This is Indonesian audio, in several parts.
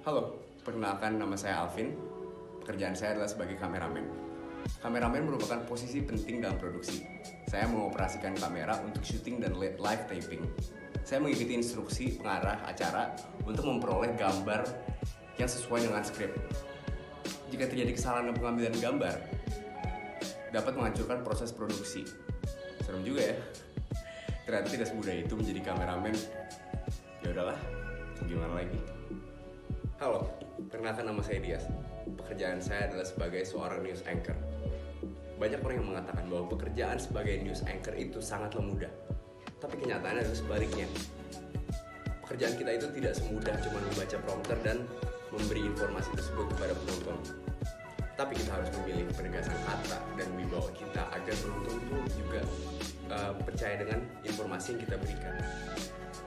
Halo, perkenalkan nama saya Alvin. Pekerjaan saya adalah sebagai kameramen. Kameramen merupakan posisi penting dalam produksi. Saya mengoperasikan kamera untuk syuting dan live taping. Saya mengikuti instruksi pengarah acara untuk memperoleh gambar yang sesuai dengan skrip. Jika terjadi kesalahan dalam pengambilan gambar, dapat menghancurkan proses produksi. Serem juga ya. Ternyata tidak semudah itu menjadi kameramen. Ya udahlah, gimana lagi? Halo, perkenalkan nama saya Dias. Pekerjaan saya adalah sebagai seorang news anchor. Banyak orang yang mengatakan bahwa pekerjaan sebagai news anchor itu sangatlah mudah. Tapi kenyataannya adalah sebaliknya. Pekerjaan kita itu tidak semudah cuma membaca prompter dan memberi informasi tersebut kepada penonton. Tapi kita harus memilih penegasan kata dan wibawa kita agar penonton itu juga uh, percaya dengan informasi yang kita berikan.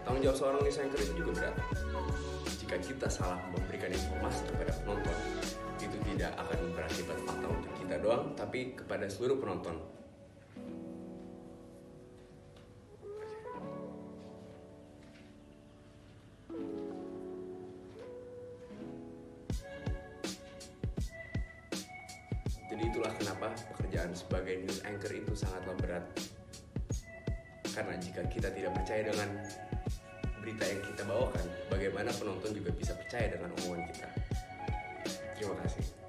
Tanggung jawab seorang anchor itu juga berat. Jika kita salah memberikan informasi kepada penonton itu tidak akan berakibat fatal untuk kita doang tapi kepada seluruh penonton. Jadi itulah kenapa pekerjaan sebagai news anchor itu sangatlah berat. Karena jika kita tidak percaya dengan berita yang kita bawakan, bagaimana penonton juga bisa percaya dengan omongan kita. Terima kasih.